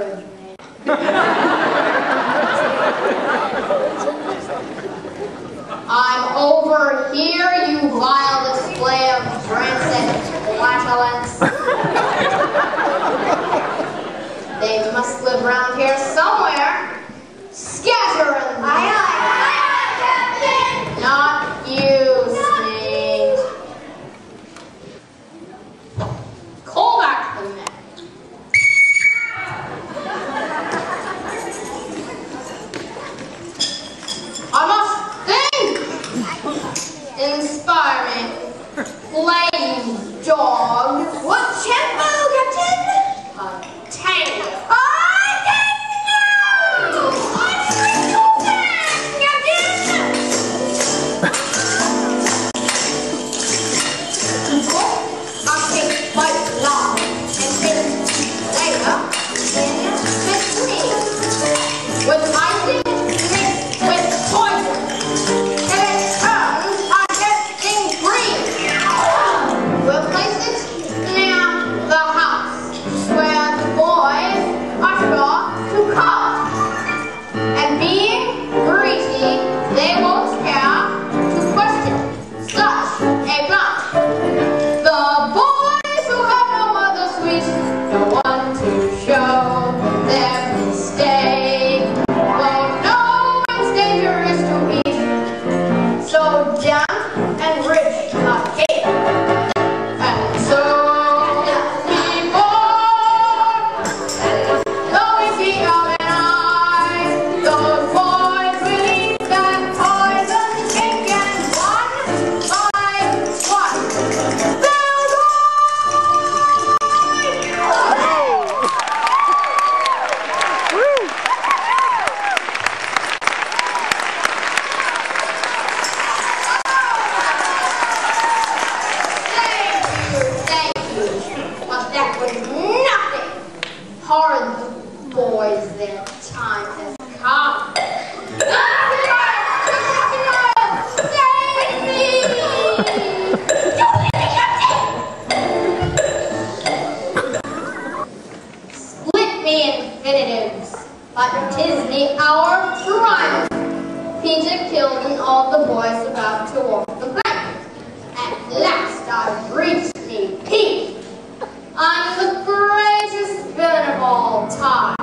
encouragement. I'm over here, you vile display of drinks and flatulence. they must live around here somewhere. inspiring, flame dog. What tempo, Captain? Uh, A tango. Oh, me infinitives, but tis the hour to run. Peter killed and all the boys about to walk the plank. At last I've reached the peak. I'm the greatest villain of all time.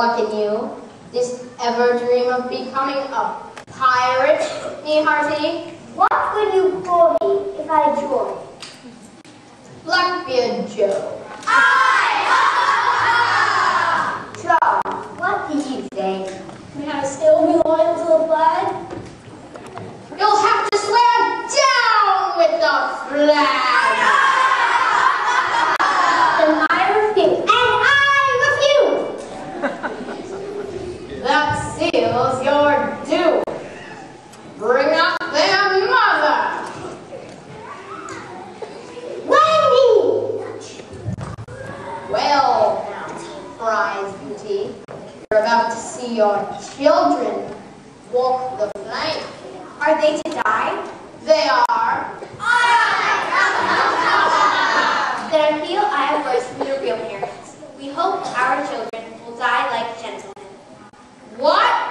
Did ever dream of becoming a pirate, me hearty? What will you call me if I join? Blackbeard Joe. John, your children walk the plank. Are they to die? They are. Then feel I have words from your real parents. We hope our children will die like gentlemen. Whatever.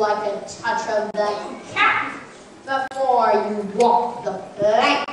Like a touch of the cat before you walk the plank?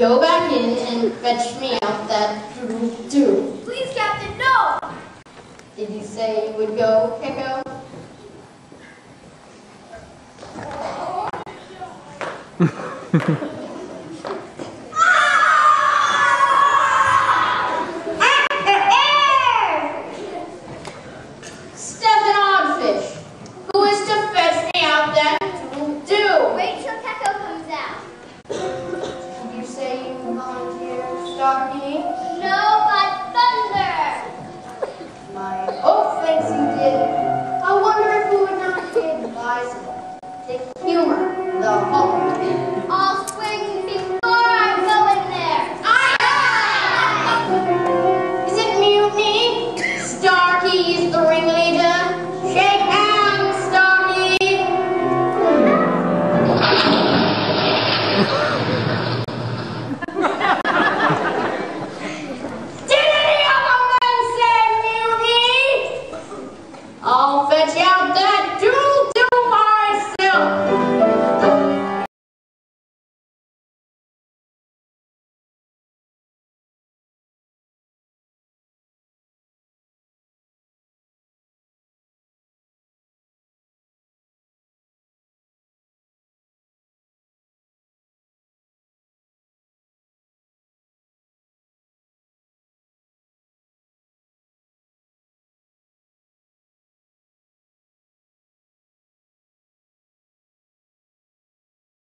Go back in and fetch me out that doodle-doo. Please, Captain, no. Did you say you would go, Cecco?